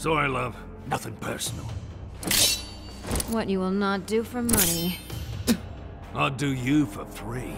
Sorry, love. Nothing personal. What you will not do for money. I'll do you for free.